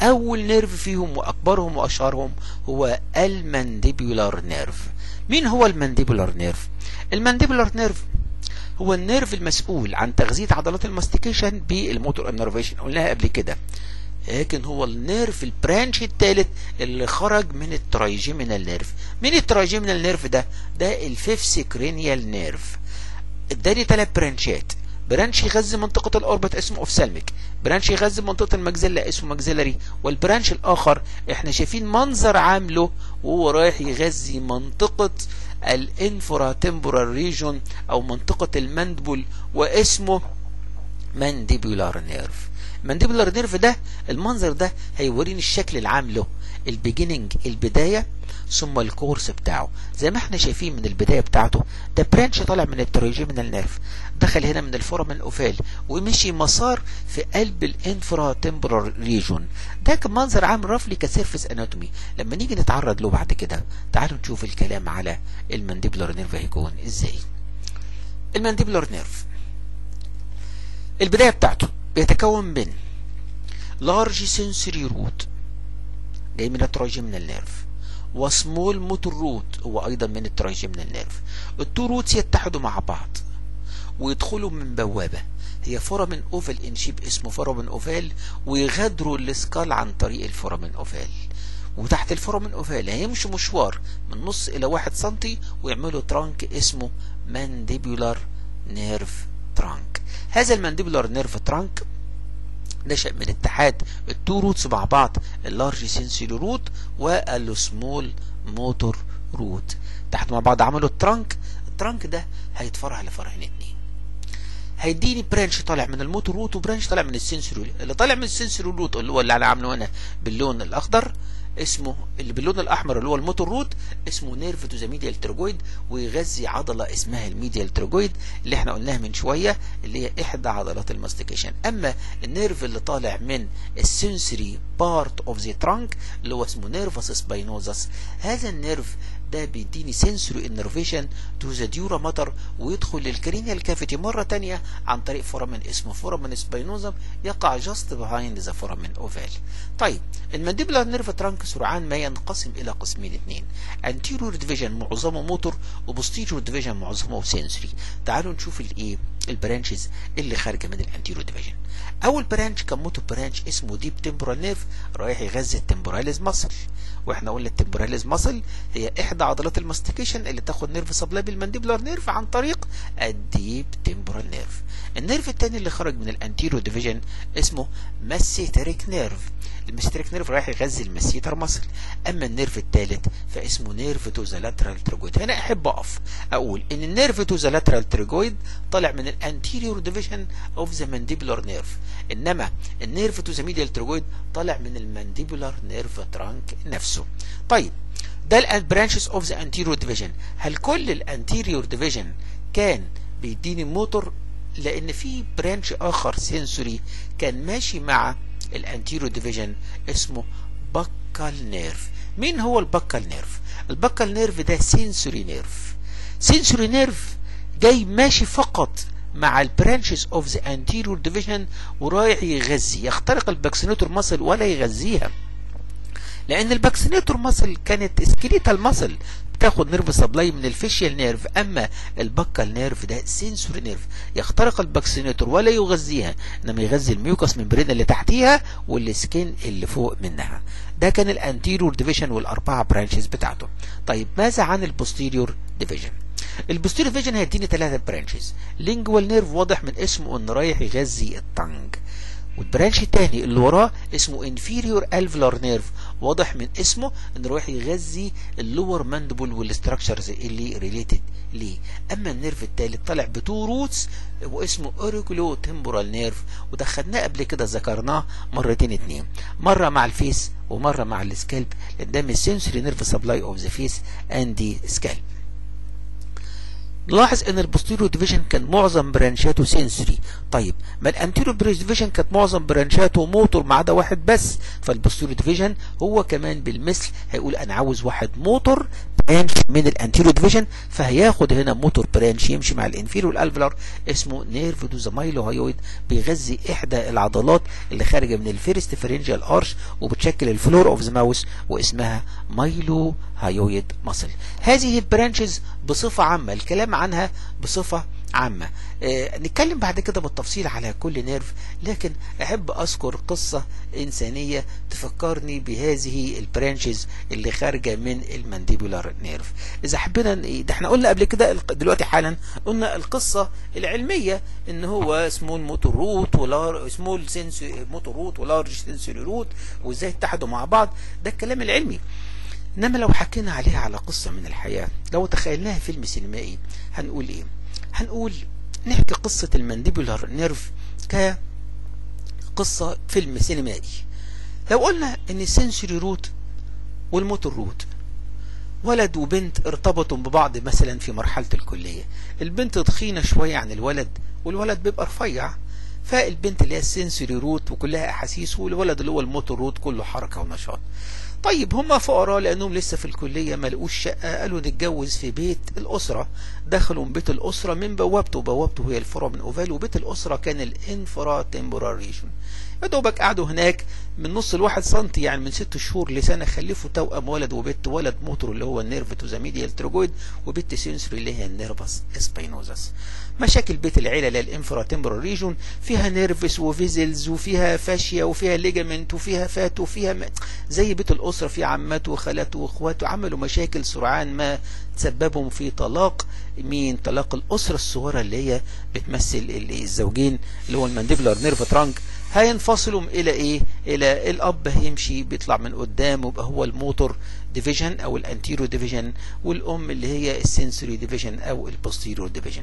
أول nerve فيهم وأكبرهم وأشهرهم هو ال mandibular nerve. مين هو ال mandibular nerve؟ ال mandibular nerve هو ال nerve المسؤول عن تغذية عضلات ال mastication بال motor innervation. قلناها قبل كده. لكن هو ال nerve ال branch الثالث اللي خرج من ال trigeminal nerve. مين ال trigeminal nerve ده؟ ده ال fifth cranial nerve. اداني ثلاث branchات. branch يغذي منطقة ال orbit اسمه ophthalmic branch يغذي منطقة ال maxilla اسمه maxillary. وال branch الآخر إحنا شايفين منظر عامله وهو رايح يغذي منطقة ال infratemporal region أو منطقة ال mandible واسمه mandibular nerve. ال mandibular nerve ده المنظر ده هيوريني الشكل العام له ال beginning البداية ثم ال course بتاعه. زي ما إحنا شايفين من البداية بتاعته ده branch طالع من ال trigeminal nerve دخل هنا من ال foramen ovale ومشي مسار في قلب ال infratemporal region ده كان منظر عام roughly ك surface anatomy لما نيجي نتعرض له بعد كده تعالوا نشوف الكلام على ال mandibular nerve هيكون إزاي. ال mandibular nerve البداية بتاعته. بيتكون من large sensory root جاي من ال trigeminal nerve و small motor root هو أيضا من ال trigeminal nerve ال two roots يتحدوا مع بعض ويدخلوا من بوابة. هي foramen oval in shape اسمه foramen ovale ويغادروا ال skull عن طريق ال foramen ovale وتحت ال foramen ovale هيمشوا مشوار من نص إلى واحد سنتي ويعملوا trunk اسمه mandibular nerve trunk هذا ال mandibular nerve trunk نشأ من اتحاد ال two roots مع بعض ال large sensory root وال small motor root. تحت مع بعض عملوا ال trunk ال trunk ده هيتفرع لفرعين اتنين. هيديني branch طالع من ال motor root و branch طالع من ال sensory اللي طالع من ال sensory root اللي هو اللي أنا عامله هنا باللون الأخضر. اسمه اللي باللون الأحمر اللي هو ال motor root اسمه nerve to the medial pterygoid ويغذي عضلة اسمها ال medial pterygoid اللي إحنا قلناها من شوية اللي هي إحدى عضلات ال mastication. أما ال nerve اللي طالع من ال sensory part of the trunk اللي هو اسمه nervus spinosus هذا ال nerve ده بيديني sensory innervation to the dura mater ويدخل لل cranial cavity مرة تانية عن طريق foramen اسمه foramen spinosum يقع just behind the foramen ovale طيب ال mandibular nerve trunk سرعان ما ينقسم إلى قسمين اثنين. anterior division معظمه موتور و posterior division معظمه sensory تعالوا نشوف الايه ال branches اللي خارجة من ال anterior division أول branch كان motor branch اسمه deep temporal nerve رايح يغذي ال temporalis muscle وإحنا قلنا ال temporalis muscle هي إحدى عضلات ال mastication اللي تاخد nerve supply بال mandibular nerve عن طريق ال deep temporal nerve ال nerve الثاني اللي خرج من ال anterior division اسمه masseteric nerve ال masseteric nerve رايح يغذي ال masseter muscle. أما ال nerve الثالث فاسمه nerve to the lateral pterygoid هنا أحب أقف. أقول إن ال nerve to the lateral pterygoid طالع من ال anterior division of the mandibular nerve إنما ال nerve to the medial pterygoid طالع من ال mandibular nerve trunk نفسه. طيب ده ال branches of the anterior division هل كل ال anterior division كان بيديني موتور؟ لأن في branch آخر sensory كان ماشي مع ال anterior division اسمه buccal nerve مين هو ال buccal nerve ال buccal nerve ده sensory nerve sensory nerve جاي ماشي فقط مع ال branches of the anterior division ورايح يغذي يخترق ال buccinator muscle ولا يغذيها. لأن ال buccinator muscle كانت skeletal muscle بتاخد nerve supply من ال facial nerve أما ال buccal nerve ده sensory nerve يخترق ال buccinator ولا يغذيها إنما يغذي ال mucous membrane اللي تحتيها وال skin اللي فوق منها. ده كان ال anterior division والأربعة branches بتاعته. طيب ماذا عن ال posterior division ال posterior division هيديني ثلاثة branches lingual nerve واضح من اسمه انه رايح يغذي ال tongue وال branch الثاني اللي وراه اسمه inferior alveolar nerve واضح من اسمه انه رايح يغذي ال lower mandible وال structures اللي related ليه. أما ال nerve الثالث طالع ب two roots واسمه auriculotemporal nerve وده خدناه قبل كده ذكرناه مرتين اتنين. مرة مع ال face ومرة مع ال scalp لأن ده من ال sensory nerve supply of the face and scalp نلاحظ إن ال posterior division كان معظم branches ته sensory طيب ما ال anterior division كانت معظم branches ته motor ما عدا واحد بس فال posterior division هو كمان بالمثل هيقول أنا عاوز واحد موتور branch من ال anterior division فهياخد هنا motor branch يمشي مع ال inferior alveolar اسمه nerve to the mylohyoid بيغذي إحدى العضلات اللي خارجة من ال first pharyngeal arch وبتشكل ال floor of the mouth واسمها mylohyoid muscle هذه ال branches بصفة عامة الكلام عنها بصفة عامة. آه نتكلم بعد كده بالتفصيل على كل nerve لكن أحب أذكر قصة إنسانية تفكرني بهذه ال branches اللي خارجة من ال mandibular nerve. إذا حبينا ده إحنا قلنا قبل كده دلوقتي حالا قلنا القصة العلمية إن هو small motor root و لار small sensory motor root و large sensory root وإزاي اتحدوا مع بعض. ده الكلام العلمي. إنما لو حكينا عليها على قصة من الحياة لو تخيلناها فيلم سينمائي هنقول إيه؟ هنقول نحكي قصة ال mandibular nerve كقصة فيلم سينمائي. لو قلنا إن ال sensory root وال motor root ولد وبنت ارتبطوا ببعض مثلا في مرحلة الكلية. البنت تخينة شوية عن الولد والولد بيبقى رفيع فالبنت اللي هي ال sensory root وكلها أحاسيس والولد اللي هو ال motor root كله حركة ونشاط. طيب هم فقراء لأنهم لسه في الكلية ما لقوش شقة قالوا نتجوز في بيت الأسرة. دخلوا من بيت الأسرة من بوابته بوابته هي ال foramen ovale وبيت الأسرة كان ال infratemporal region يا دوبك قعدوا هناك من نص الواحد سنتي يعني من ست شهور لسنة خلفوا توأم ولد وبنت ولد موتور اللي هو ال nerve to the medial pterygoid وبنت sensory اللي هي ال nervus spinosus مشاكل بيت العيلة اللي ال infratemporal region فيها nerves و vessels وفيها fascia وفيها ligament وفيها fat وفيها م... زي بيت الأسرة في عمات وخالات واخوات عملوا مشاكل سرعان ما تسببهم في طلاق. مين؟ طلاق الأسرة الصغيرة اللي هي بتمثل الزوجين اللي هو ال mandibular nerve trunk. هينفصلوا إلى إيه؟ إلى الأب هيمشي بيطلع من قدام ويبقى هو ال motor division أو ال anterior division والأم اللي هي ال sensory division أو ال posterior division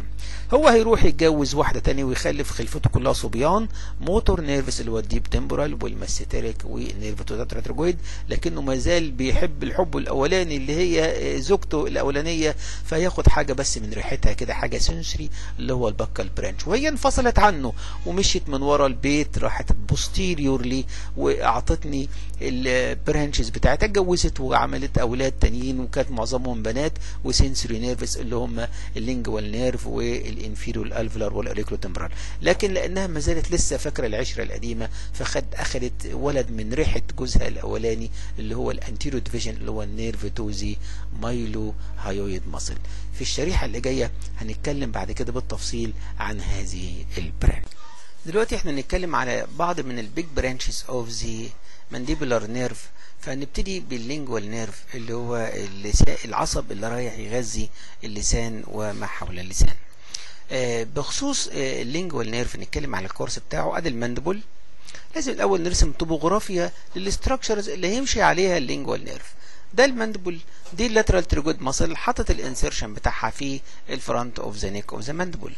هو هيروح يتجوز واحدة تانية ويخلف خلفته كلها صبيان motor nerves اللي هو ال deep temporal وال masseteric وال nerve pterygoid لكنه ما زال بيحب الحب الأولاني اللي هي زوجته الأولانية فياخد حاجة بس من ريحتها كده حاجة sensory اللي هو ال buccal branch وهي انفصلت عنه ومشيت من ورا البيت راحت posteriorly وأعطتني ال branches بتاعتها اتجوزت وعملت أولاد تانيين وكانت معظمهم بنات و sensory nerves اللي هم ال lingual nerve وال inferior alveolar وال auriculotemporal لكن لأنها ما زالت لسه فاكرة العشرة القديمة فخد اخذت ولد من ريحة جوزها الأولاني اللي هو ال anterior division اللي هو ال nerve to the mylohyoid muscle. في الشريحة اللي جاية هنتكلم بعد كده بالتفصيل عن هذه ال branch. دلوقتي إحنا نتكلم على بعض من ال big branches of the mandibular nerve فنبتدي بال lingual nerve اللي هو اللسان العصب اللي رايح يغذي اللسان وما حول اللسان. آه بخصوص آه ال lingual nerve نتكلم على ال course بتاعه ادي ال mandible لازم الأول نرسم توبوغرافيا لل structures اللي هيمشي عليها ال lingual nerve ده ال mandible دي ال lateral pterygoid muscle حاطط ال insertion بتاعها في ال front of the neck of the mandible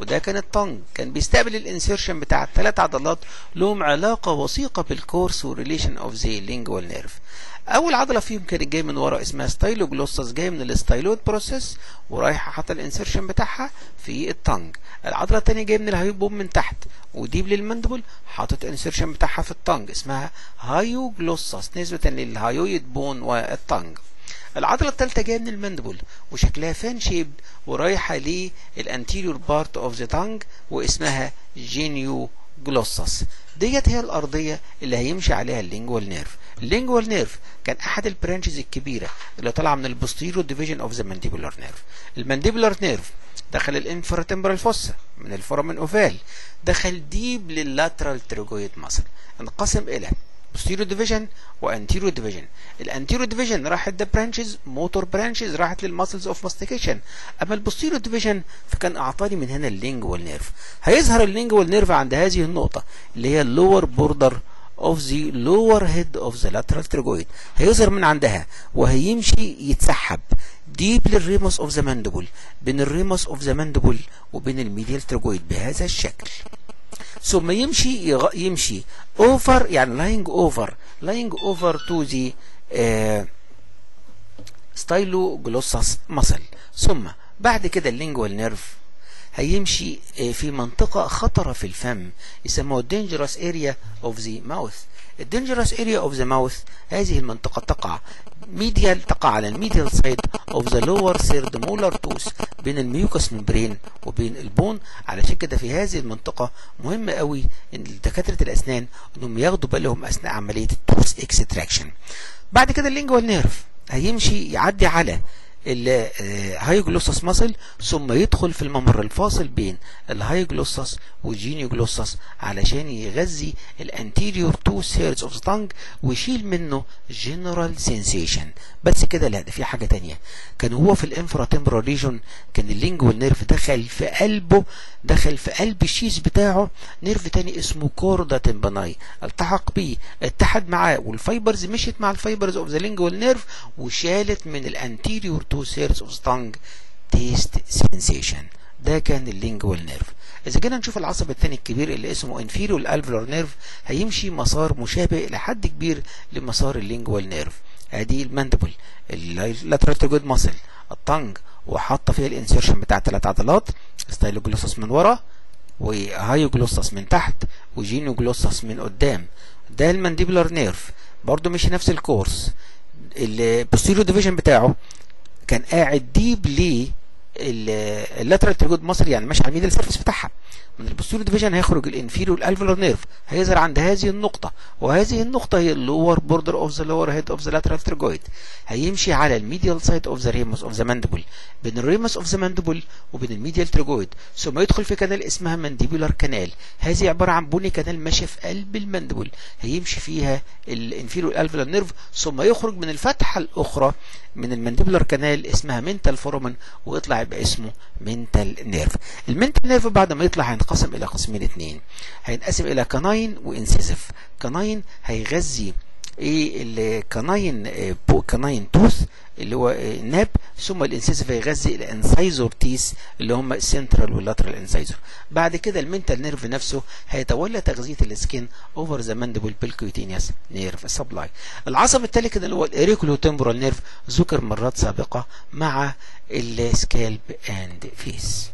وده كان ال tongue. كان بيستقبل ال insertion بتاع الثلاث عضلات لهم علاقة وثيقة بال course و relation of the lingual nerve أول عضلة فيهم كانت جاية من ورا اسمها styloglossus جاية من ال styloid process ورايحه حاطة ال insertion بتاعها في ال tongue. العضلة الثانية جاية من الهايوبوم من تحت و deep لل mandible حاطط ال insertion بتاعها في ال tongue اسمها hyoglossus نسبة لل hyoid bone وال tongue. العضلة الثالثه جاية من ال mandible وشكلها fan shape ورايحة لل anterior part of the tongue واسمها genioglossus ديت هي الأرضية اللي هيمشي عليها ال lingual nerve. ال lingual nerve كان أحد ال branches الكبيرة اللي طالعة من ال posterior division of the mandibular nerve ال mandibular nerve دخل ال infratemporal fossa من ال foramen ovale دخل deep لل lateral pterygoid muscle انقسم إلى posterior division و anterior division. ال anterior division راحت ده branches motor branches راحت لل muscles of mastication أما ال posterior division فكان أعطاني من هنا ال lingual nerve هيظهر ال lingual nerve عند هذه النقطة اللي هي ال lower border of the lower head of the lateral pterygoid هيظهر من عندها وهيمشي يتسحب deep لل ramus of the mandible بين ال ramus of the mandible وبين ال medial pterygoid بهذا الشكل. ثم يمشي. يمشي. over يعني lying over lying over to the styloglossus muscle ثم بعد كده ال lingual nerve هيمشي في منطقة خطرة في الفم. يسموها dangerous area of the mouth. ال dangerous area of the mouth هذه المنطقة تقع. medial تقع على ال medial side of the lower third molar tooth بين ال mucous membrane وبين ال bone. علشان كده في هذه المنطقة مهم قوي إن دكاترة الأسنان إنهم ياخدوا بالهم أثناء عملية ال tooth extraction بعد كده ال lingual nerve هيمشي يعدي على ال hyoglossus muscle ثم يدخل في الممر الفاصل بين ال hyoglossus وال genioglossus علشان يغذي ال anterior two thirds of tongue ويشيل منه جنرال سensation بس كده لا ده في حاجة تانية. كان هو في ال infratemporal region كان ال lingual nerve دخل في قلبه دخل في قلب ال sheath بتاعه nerve تاني اسمه chorda tympani التحق بيه. اتحد معاه وال fibers مشيت مع ال fibers of the lingual nerve وشالت من ال anterior two thirds of tongue تيست سensation ده كان ال lingual nerve إذا جينا نشوف العصب الثاني الكبير اللي اسمه inferior alveolar nerve هيمشي مسار مشابه لحد كبير لمسار ال lingual nerve ادي ال mandible ال lateral muscle ال tongue وحاطة فيها ال insertion بتاع ثلاث عضلات styloglossus من ورا و hyoglossus من تحت و genioglossus من قدام. ده ال mandibular nerve برضه مشي نفس ال course ال posterior division بتاعه كان قاعد deep لل lateral pterygoid muscle يعني ماشي على ال medial surface بتاعها. من ال posterior division هيخرج ال inferior alveolar nerve هيظهر عند هذه النقطة وهذه النقطة هي ال lower border of the lower head of the lateral pterygoid. هيمشي على ال medial side of the ramus of the mandible بين ال ramus of the mandible وبين ال medial pterygoid. ثم يدخل في canal اسمها mandibular canal هذه عبارة عن bony canal ماشية في قلب ال mandible هيمشي فيها ال inferior alveolar nerve. ثم يخرج من الفتحة الأخرى من ال mandibular canal اسمها mental foramen ويطلع يبقى اسمه mental nerve. ال mental nerve بعد ما يطلع هينقسم إلى قسمين اثنين هينقسم إلى canine و incisive. canine هيغذي ال canine بو canine tooth اللي هو ناب ثم ال incisive هيغذي ال incisor teeth اللي هم ال central وال lateral incisor بعد كده ال mental nerve نفسه هيتولى تغذية ال skin over the mandible بال cutaneous nerve supply العصب التالي كده اللي هو ال auriculotemporal nerve ذكر مرات سابقة مع ال scalp and face